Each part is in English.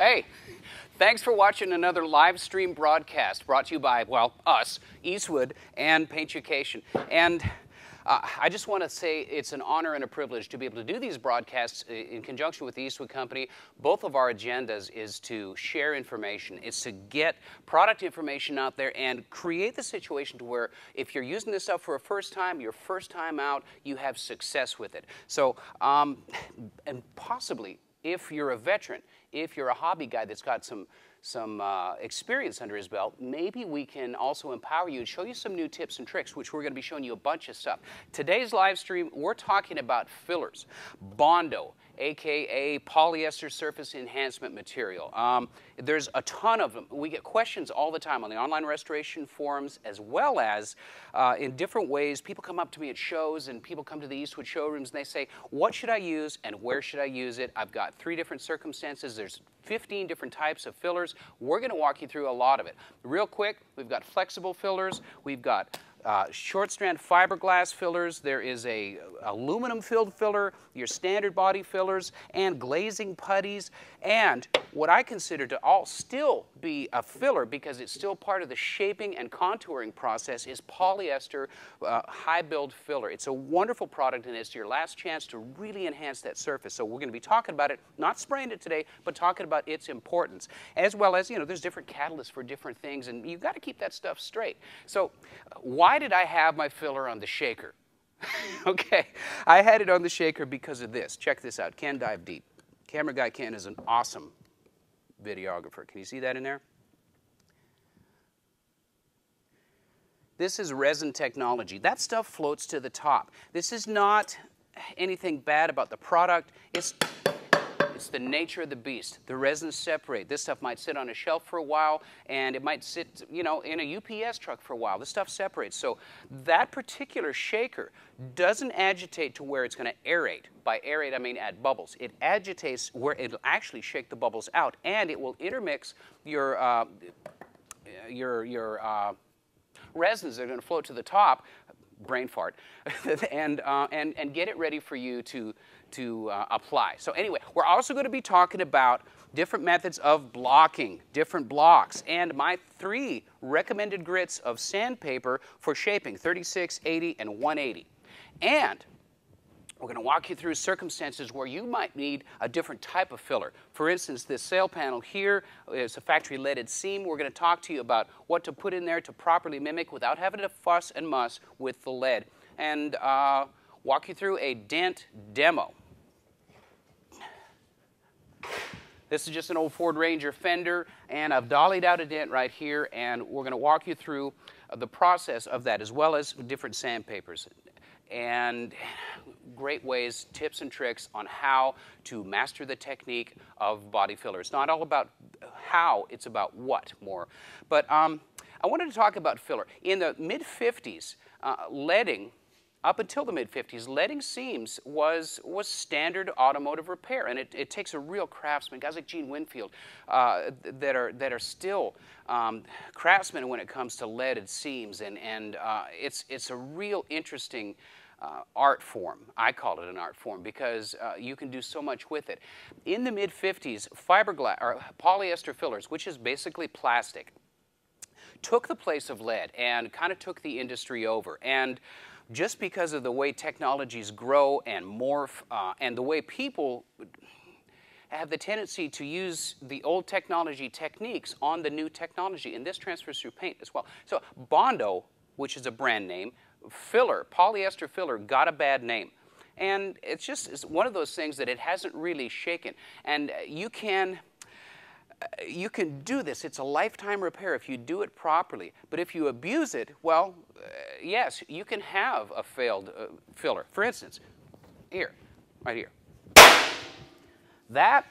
Hey, thanks for watching another live stream broadcast brought to you by, well, us, Eastwood, and Paintucation. And uh, I just want to say it's an honor and a privilege to be able to do these broadcasts in conjunction with the Eastwood Company. Both of our agendas is to share information. It's to get product information out there and create the situation to where if you're using this stuff for a first time, your first time out, you have success with it. So, um, and possibly if you're a veteran, if you're a hobby guy that's got some some uh, experience under his belt, maybe we can also empower you and show you some new tips and tricks, which we're going to be showing you a bunch of stuff. Today's live stream, we're talking about fillers, Bondo, aka polyester surface enhancement material. Um, there's a ton of them. We get questions all the time on the online restoration forums as well as uh, in different ways. People come up to me at shows and people come to the Eastwood showrooms and they say, what should I use and where should I use it? I've got three different circumstances. There's 15 different types of fillers. We're going to walk you through a lot of it. Real quick, we've got flexible fillers. We've got uh, short strand fiberglass fillers. There is a aluminum filled filler, your standard body fillers, and glazing putties. And what I consider to all still be a filler because it's still part of the shaping and contouring process is polyester uh, high build filler. It's a wonderful product and it's your last chance to really enhance that surface. So we're going to be talking about it, not spraying it today, but talking about its importance. As well as, you know, there's different catalysts for different things and you've got to keep that stuff straight. So why did I have my filler on the shaker? okay, I had it on the shaker because of this. Check this out, Ken Dive Deep. Camera guy Ken is an awesome videographer. Can you see that in there? This is resin technology. That stuff floats to the top. This is not anything bad about the product. It's it's the nature of the beast. The resins separate. This stuff might sit on a shelf for a while, and it might sit, you know, in a UPS truck for a while. This stuff separates. So that particular shaker doesn't agitate to where it's going to aerate. By aerate, I mean add bubbles. It agitates where it'll actually shake the bubbles out, and it will intermix your uh, your your uh, resins that are going to float to the top brain fart, and, uh, and, and get it ready for you to, to uh, apply. So anyway, we're also going to be talking about different methods of blocking, different blocks, and my three recommended grits of sandpaper for shaping, 36, 80, and 180. And we're going to walk you through circumstances where you might need a different type of filler. For instance, this sail panel here is a factory leaded seam. We're going to talk to you about what to put in there to properly mimic without having to fuss and muss with the lead. And uh, walk you through a dent demo. This is just an old Ford Ranger fender, and I've dollied out a dent right here, and we're going to walk you through the process of that, as well as different sandpapers and great ways, tips and tricks on how to master the technique of body filler. It's not all about how, it's about what more. But um, I wanted to talk about filler. In the mid 50s, uh, leading, up until the mid 50s, leading seams was, was standard automotive repair. And it, it takes a real craftsman, guys like Gene Winfield, uh, that, are, that are still um, craftsmen when it comes to leaded seams. And, and uh, it's, it's a real interesting uh, art form. I call it an art form because uh, you can do so much with it. In the mid 50s, fiberglass or polyester fillers, which is basically plastic, took the place of lead and kind of took the industry over. And just because of the way technologies grow and morph uh, and the way people have the tendency to use the old technology techniques on the new technology, and this transfers through paint as well. So Bondo, which is a brand name, filler, polyester filler, got a bad name. And it's just it's one of those things that it hasn't really shaken. And you can, you can do this. It's a lifetime repair if you do it properly. But if you abuse it, well, uh, yes, you can have a failed uh, filler. For instance, here, right here. That,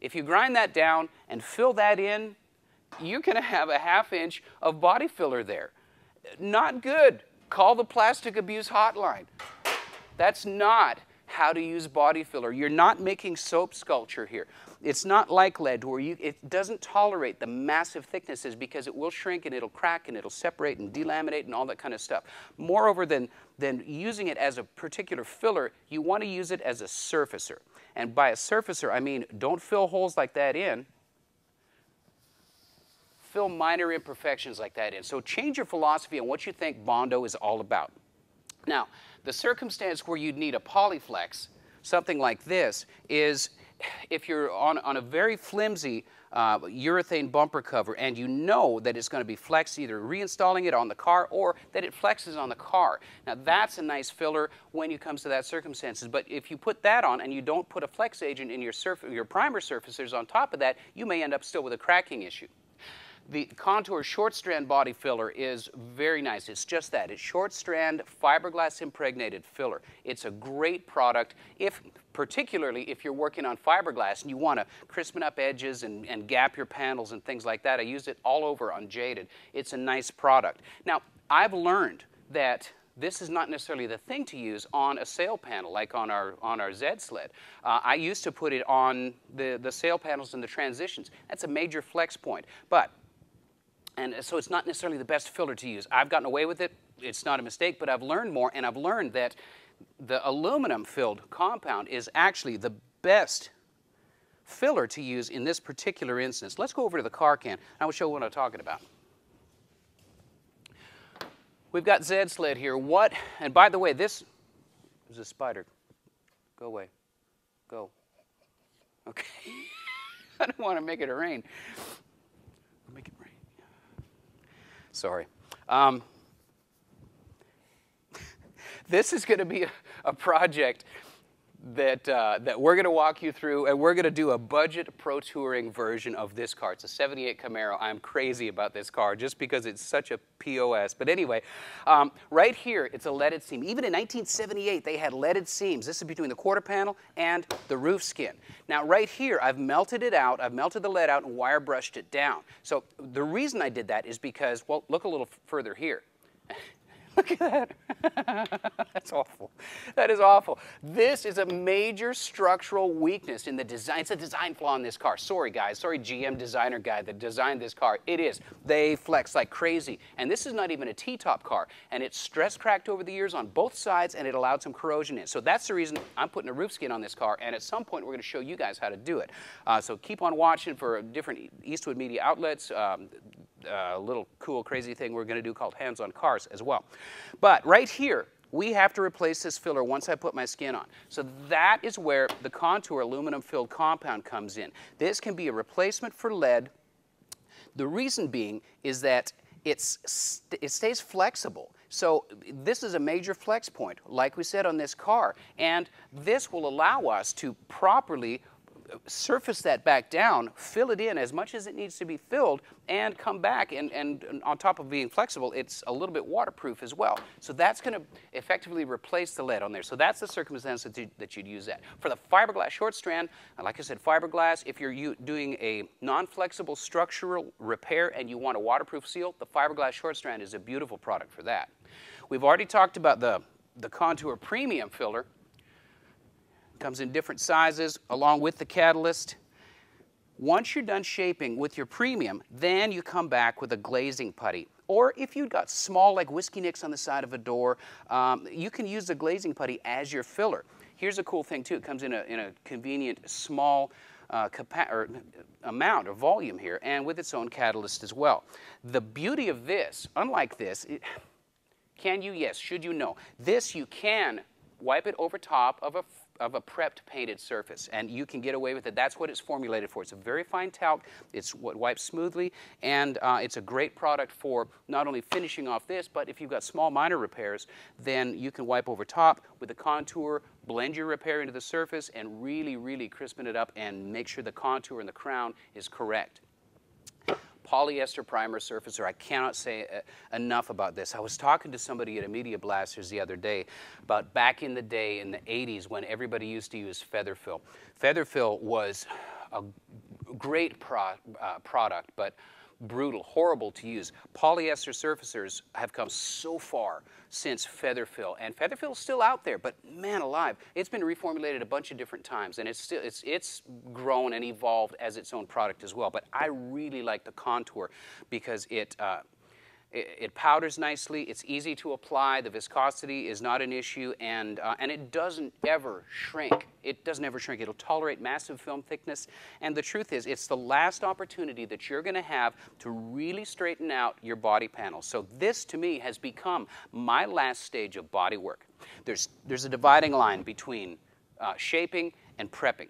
if you grind that down and fill that in, you're going to have a half inch of body filler there. Not good. Call the plastic abuse hotline. That's not how to use body filler. You're not making soap sculpture here. It's not like lead where you, it doesn't tolerate the massive thicknesses because it will shrink and it'll crack and it'll separate and delaminate and all that kind of stuff. Moreover than, than using it as a particular filler, you want to use it as a surfacer. And by a surfacer, I mean don't fill holes like that in fill minor imperfections like that in. So change your philosophy on what you think Bondo is all about. Now, the circumstance where you'd need a polyflex, something like this, is if you're on, on a very flimsy uh, urethane bumper cover and you know that it's going to be flexed, either reinstalling it on the car or that it flexes on the car. Now that's a nice filler when it comes to that circumstances. But if you put that on and you don't put a flex agent in your, surf- your primer surfacers on top of that, you may end up still with a cracking issue. The Contour short strand body filler is very nice. It's just that. It's short strand fiberglass impregnated filler. It's a great product if particularly if you're working on fiberglass and you want to crispen up edges and, and gap your panels and things like that. I use it all over on Jaded. It's a nice product. Now, I've learned that this is not necessarily the thing to use on a sail panel like on our on our Z sled. Uh, I used to put it on the, the sail panels and the transitions. That's a major flex point. But and so it's not necessarily the best filler to use. I've gotten away with it. It's not a mistake, but I've learned more, and I've learned that the aluminum filled compound is actually the best filler to use in this particular instance. Let's go over to the car Ken. and I will show you what I'm talking about. We've got Zed sled here. What, and by the way, this is a spider. Go away. Go. Okay. I don't want to make it rain. Sorry. Um, this is going to be a, a project that, uh, that we're going to walk you through, and we're going to do a budget pro touring version of this car. It's a 78 Camaro. I'm crazy about this car just because it's such a POS. But anyway, um, right here, it's a leaded seam. Even in 1978, they had leaded seams. This is between the quarter panel and the roof skin. Now, right here, I've melted it out. I've melted the lead out and wire brushed it down. So the reason I did that is because, well, look a little further here. Look at that. That's awful. That is awful. This is a major structural weakness in the design. It's a design flaw in this car. Sorry, guys. Sorry, GM designer guy that designed this car. It is. They flex like crazy. And this is not even a T-top car. And it's stress cracked over the years on both sides, and it allowed some corrosion in. So that's the reason I'm putting a roof skin on this car. And at some point, we're going to show you guys how to do it. Uh, so keep on watching for different Eastwood media outlets. Um, a little cool, crazy thing we're going to do called Hands on Cars as well. But right here, we have to replace this filler once I put my skin on. So that is where the Contour aluminum filled compound comes in. This can be a replacement for lead. The reason being is that it's, it stays flexible. So this is a major flex point, like we said on this car. And this will allow us to properly surface that back down, fill it in as much as it needs to be filled, and come back. And, and, on top of being flexible, it's a little bit waterproof as well. So that's going to effectively replace the lead on there. So that's the circumstance that, you, that you'd use that. For the fiberglass short strand, uh, like I said, fiberglass, if you're doing a non-flexible structural repair and you want a waterproof seal, the fiberglass short strand is a beautiful product for that. We've already talked about the, the Contour Premium filler. Comes in different sizes along with the catalyst. Once you're done shaping with your premium, then you come back with a glazing putty. Or if you've got small, like whiskey nicks on the side of a door, um, you can use the glazing putty as your filler. Here's a cool thing too. It comes in a, in a convenient small uh, or amount or volume here and with its own catalyst as well. The beauty of this, unlike this, it, can you? Yes. Should you? No. This you can wipe it over top of a of a prepped painted surface, and you can get away with it. That's what it's formulated for. It's a very fine talc. It's what wipes smoothly, and uh, it's a great product for not only finishing off this, but if you've got small minor repairs, then you can wipe over top with a contour, blend your repair into the surface, and really, really crispen it up and make sure the contour and the crown is correct polyester primer surfacer. I cannot say uh, enough about this. I was talking to somebody at a Media Blasters the other day about back in the day in the 80s when everybody used to use Featherfill. Featherfill was a great pro, uh, product, but brutal, horrible to use. Polyester surfacers have come so far since Featherfill, and Featherfill is still out there, but man alive, it's been reformulated a bunch of different times, and it's still it's it's grown and evolved as its own product as well. But I really like the Contour because it. Uh, It, powders nicely. It's easy to apply. The viscosity is not an issue, and uh, and it doesn't ever shrink. It doesn't ever shrink. It'll tolerate massive film thickness. And the truth is, it's the last opportunity that you're going to have to really straighten out your body panel. So this, to me, has become my last stage of body work. There's there's a dividing line between uh, shaping and prepping.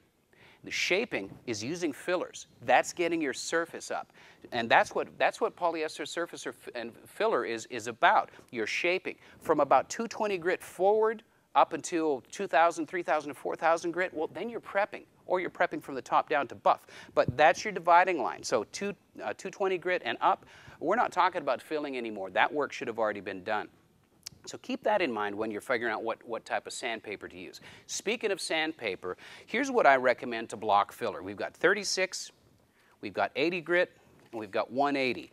The shaping is using fillers. That's getting your surface up. And that's what, that's what polyester surface and filler is, is about. You're shaping. From about 220 grit forward up until 2,000, 3,000, 4,000 grit, well, then you're prepping. Or you're prepping from the top down to buff. But that's your dividing line. So two, uh, 220 grit and up, we're not talking about filling anymore. That work should have already been done. So keep that in mind when you're figuring out what, what type of sandpaper to use. Speaking of sandpaper, here's what I recommend to block filler. We've got 36, we've got 80 grit, and we've got 180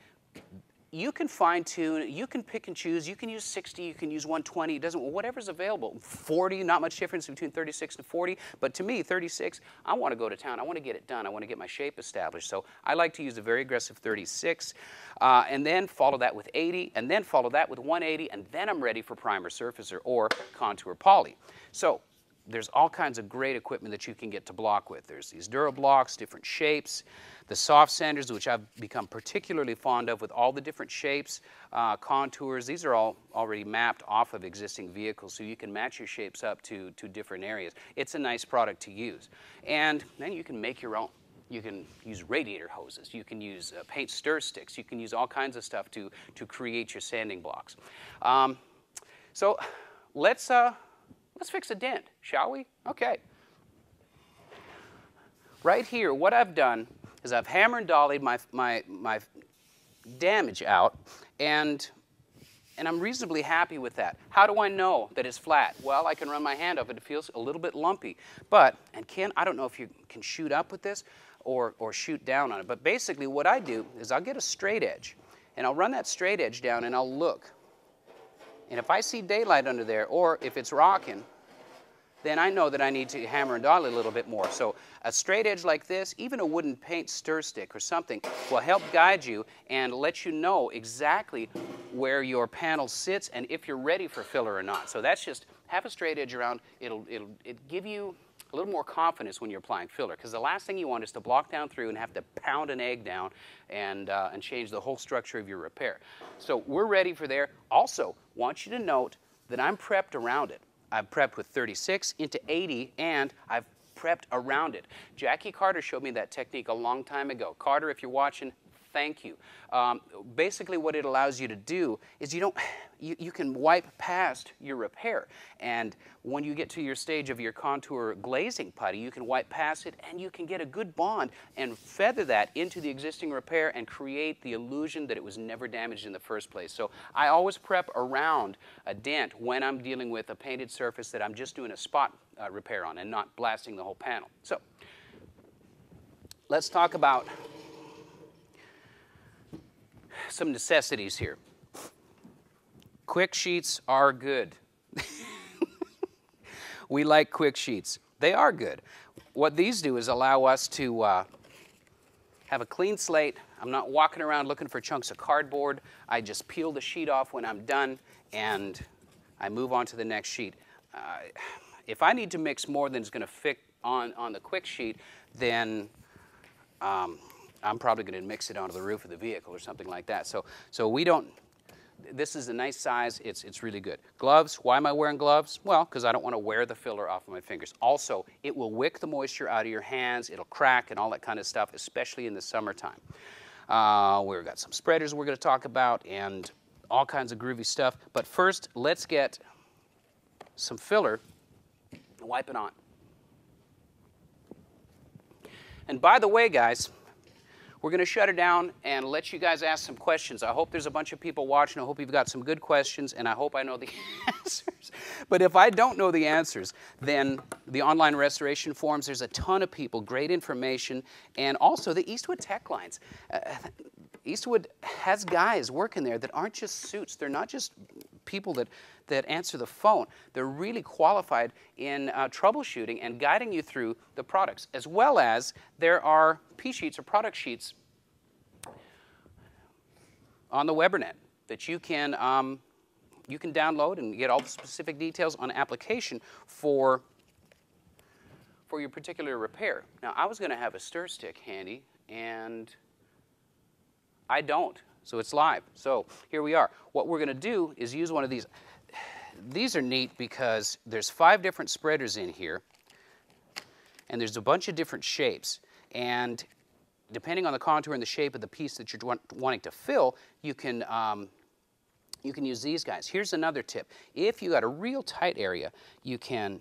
you can fine tune, you can pick and choose, you can use 60, you can use 120, it doesn't, whatever's available. 40, not much difference between 36 and 40, but to me, 36, I want to go to town, I want to get it done, I want to get my shape established. So I like to use a very aggressive 36, uh, and then follow that with 80, and then follow that with 180, and then I'm ready for primer surfacer or contour poly. So there's all kinds of great equipment that you can get to block with. There's these DuraBlocks, different shapes. The soft sanders, which I've become particularly fond of with all the different shapes, uh, contours, these are all already mapped off of existing vehicles, so you can match your shapes up to, to different areas. It's a nice product to use. And then you can make your own. You can use radiator hoses. You can use uh, paint stir sticks. You can use all kinds of stuff to, to create your sanding blocks. Um, so let's, uh, let's fix a dent, shall we? Okay. Right here, what I've done is I've hammer and dollied my, my, my damage out, and, and I'm reasonably happy with that. How do I know that it's flat? Well, I can run my hand up it. It feels a little bit lumpy. But, and Ken, I don't know if you can shoot up with this or, or shoot down on it, but basically what I do is I'll get a straight edge, and I'll run that straight edge down, and I'll look. And if I see daylight under there, or if it's rocking, then I know that I need to hammer and dolly a little bit more. So a straight edge like this, even a wooden paint stir stick or something, will help guide you and let you know exactly where your panel sits and if you're ready for filler or not. So that's just have a straight edge around. It'll, it'll it give you a little more confidence when you're applying filler because the last thing you want is to block down through and have to pound an egg down and, uh, and change the whole structure of your repair. So we're ready for there. Also, want you to note that I'm prepped around it. I've prepped with 36 into 80, and I've prepped around it. Jackie Carter showed me that technique a long time ago. Carter, if you're watching, thank you. Um, basically, what it allows you to do is you don't, you, you can wipe past your repair. And when you get to your stage of your contour glazing putty, you can wipe past it and you can get a good bond and feather that into the existing repair and create the illusion that it was never damaged in the first place. So I always prep around a dent when I'm dealing with a painted surface that I'm just doing a spot uh, repair on and not blasting the whole panel. So let's talk about some necessities here. Quick sheets are good. we like quick sheets. They are good. What these do is allow us to uh, have a clean slate. I'm not walking around looking for chunks of cardboard. I just peel the sheet off when I'm done and I move on to the next sheet. Uh, if I need to mix more than is going to fit on, on the quick sheet, then um, I'm probably going to mix it onto the roof of the vehicle or something like that. So, so we don't, this is a nice size. It's, it's really good. Gloves, why am I wearing gloves? Well, because I don't want to wear the filler off of my fingers. Also, it will wick the moisture out of your hands. It'll crack and all that kind of stuff, especially in the summertime. Uh, we've got some spreaders we're going to talk about and all kinds of groovy stuff. But first, let's get some filler and wipe it on. And by the way, guys, we're going to shut it down and let you guys ask some questions. I hope there's a bunch of people watching. I hope you've got some good questions, and I hope I know the answers. But if I don't know the answers, then the online restoration forums, there's a ton of people, great information, and also the Eastwood Tech Lines. Uh, Eastwood has guys working there that aren't just suits. They're not just people that, that answer the phone. They're really qualified in uh, troubleshooting and guiding you through the products, as well as there are P sheets or product sheets on the Webernet. that you can, um, you can download and get all the specific details on application for, for your particular repair. Now, I was going to have a stir stick handy, and I don't, so it's live. So here we are. What we're going to do is use one of these. These are neat because there's five different spreaders in here, and there's a bunch of different shapes. And depending on the contour and the shape of the piece that you're want, wanting to fill, you can, um, you can use these guys. Here's another tip. If you got a real tight area, you can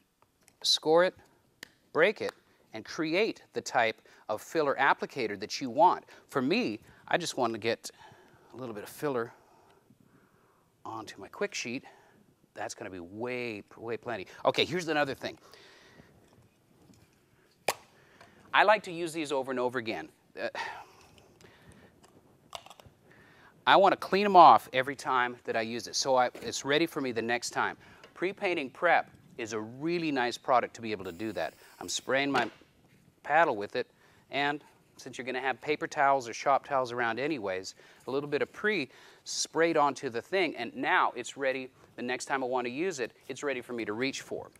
score it, break it, and create the type of filler applicator that you want. For me, I just want to get a little bit of filler onto my quick sheet. That's going to be way, way plenty. Okay, here's another thing. I like to use these over and over again. Uh, I want to clean them off every time that I use it so I, it's ready for me the next time. Pre-painting prep is a really nice product to be able to do that. I'm spraying my paddle with it and since you're going to have paper towels or shop towels around anyways, a little bit of pre sprayed onto the thing and now it's ready the next time I want to use it, it's ready for me to reach for.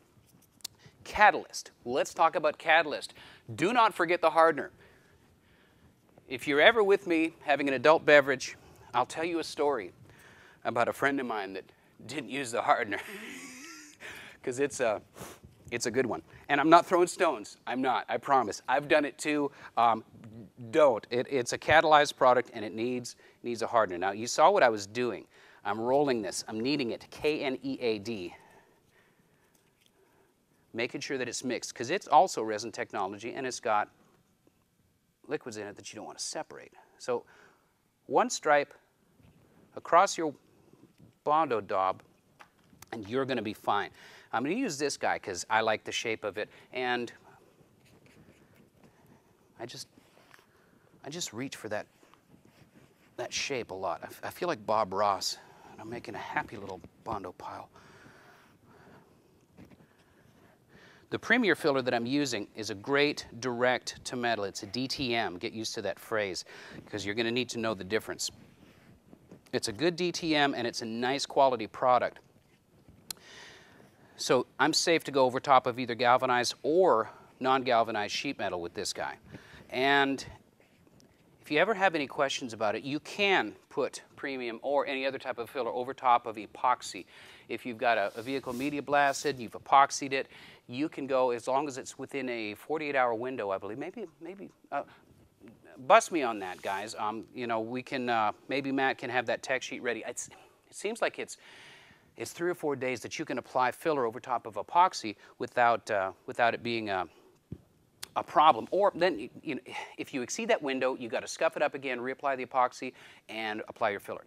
Catalyst. Let's talk about catalyst. Do not forget the hardener. If you're ever with me having an adult beverage, I'll tell you a story about a friend of mine that didn't use the hardener because it's a, it's a good one. And I'm not throwing stones. I'm not, I promise. I've done it too. Um, don't. It, it's a catalyzed product and it needs, needs a hardener. Now, you saw what I was doing. I'm rolling this. I'm kneading it, K-N-E-A-D. Making sure that it's mixed because it's also resin technology and it's got liquids in it that you don't want to separate. So one stripe across your Bondo daub, and you're going to be fine. I'm going to use this guy because I like the shape of it, and I just, I just reach for that, that shape a lot. I, feel like Bob Ross, and I'm making a happy little Bondo pile. The Premium filler that I'm using is a great direct to metal. It's a DTM. Get used to that phrase because you're going to need to know the difference. It's a good DTM and it's a nice quality product. So I'm safe to go over top of either galvanized or non-galvanized sheet metal with this guy. And if you ever have any questions about it, you can put premium or any other type of filler over top of epoxy. If you've got a, a vehicle media blasted, you've epoxied it, you can go as long as it's within a 48-hour window, I believe. Maybe, maybe. Uh, bust me on that, guys. Um, you know, we can. Uh, maybe Matt can have that tech sheet ready. It's, it seems like it's it's three or four days that you can apply filler over top of epoxy without uh, without it being a a problem. Or then, you know, if you exceed that window, you got to scuff it up again, reapply the epoxy, and apply your filler.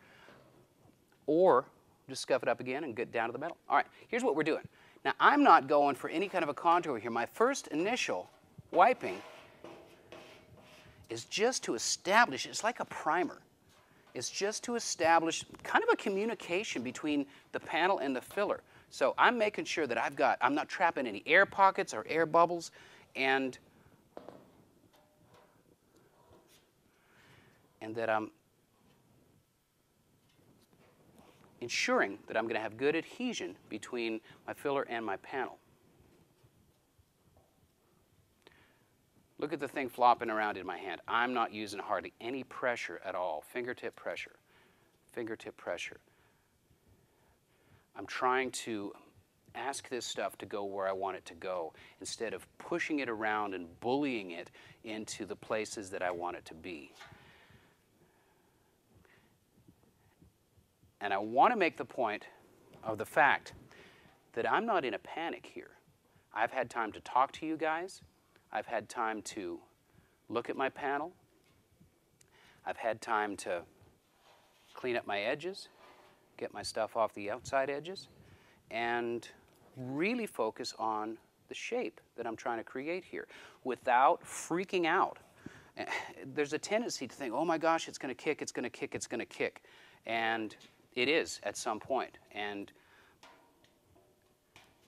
Or just scuff it up again and get down to the metal. All right, here's what we're doing. Now, I'm not going for any kind of a contour here. My first initial wiping is just to establish, it's like a primer. It's just to establish kind of a communication between the panel and the filler. So I'm making sure that I've got, I'm not trapping any air pockets or air bubbles, and, and that I'm ensuring that I'm going to have good adhesion between my filler and my panel. Look at the thing flopping around in my hand. I'm not using hardly any pressure at all. Fingertip pressure. Fingertip pressure. I'm trying to ask this stuff to go where I want it to go instead of pushing it around and bullying it into the places that I want it to be. And I want to make the point of the fact that I'm not in a panic here. I've had time to talk to you guys. I've had time to look at my panel. I've had time to clean up my edges, get my stuff off the outside edges, and really focus on the shape that I'm trying to create here without freaking out. Eh, there's a tendency to think, oh my gosh, it's going to kick, it's going to kick, it's going to kick. And it is at some point. And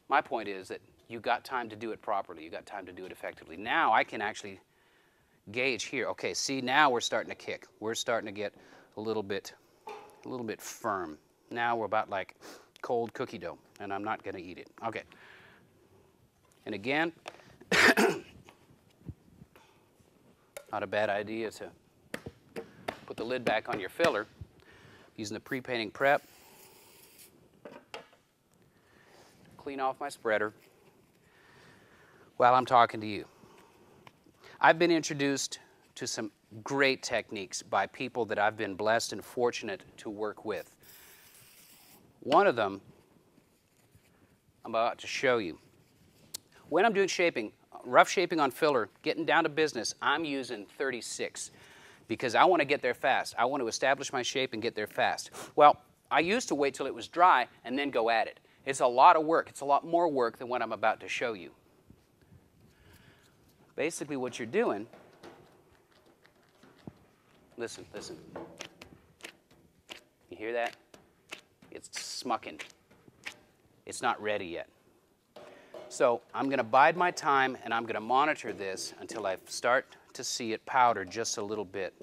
my point is that you got time to do it properly. You got time to do it effectively. Now I can actually gauge here. Okay, see now we're starting to kick. We're starting to get a little bit a little bit firm. Now we're about like cold cookie dough, and I'm not going to eat it. Okay. And again, not a bad idea to put the lid back on your filler using the pre-painting prep. Clean off my spreader while I'm talking to you. I've been introduced to some great techniques by people that I've been blessed and fortunate to work with. One of them I'm about to show you. When I'm doing shaping, rough shaping on filler, getting down to business, I'm using 36 because I want to get there fast. I want to establish my shape and get there fast. Well, I used to wait till it was dry and then go at it. It's a lot of work. It's a lot more work than what I'm about to show you. Basically, what you're doing, listen, listen. You hear that? It's smucking. It's not ready yet. So I'm going to bide my time and I'm going to monitor this until I start to see it powder just a little bit.